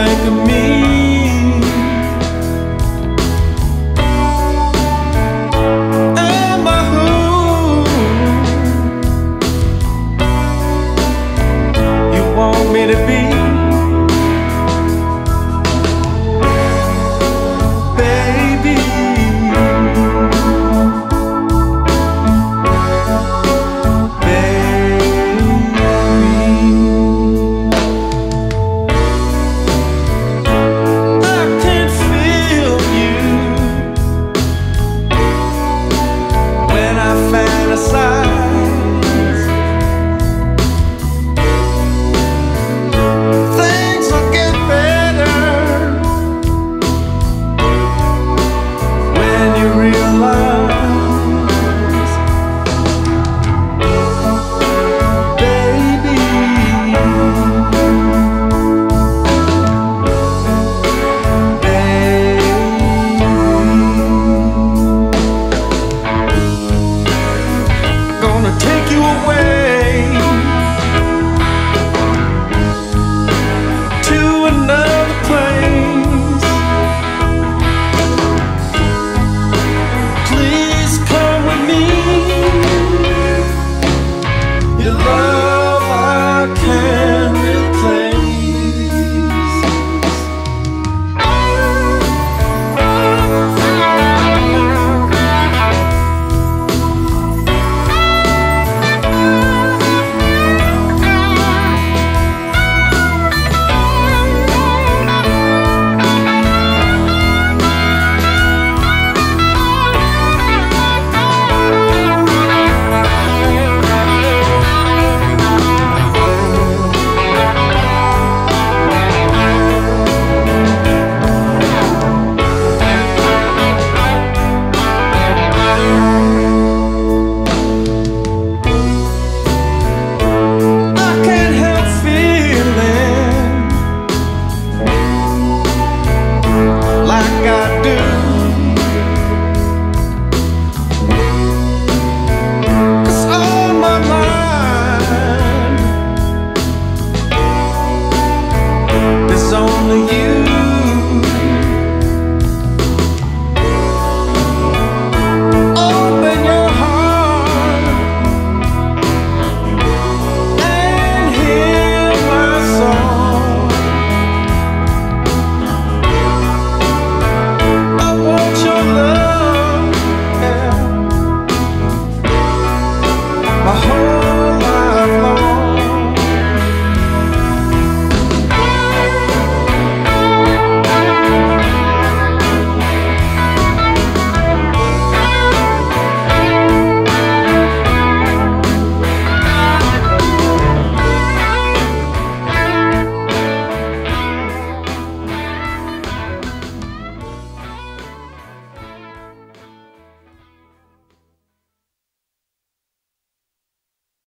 like me. only you.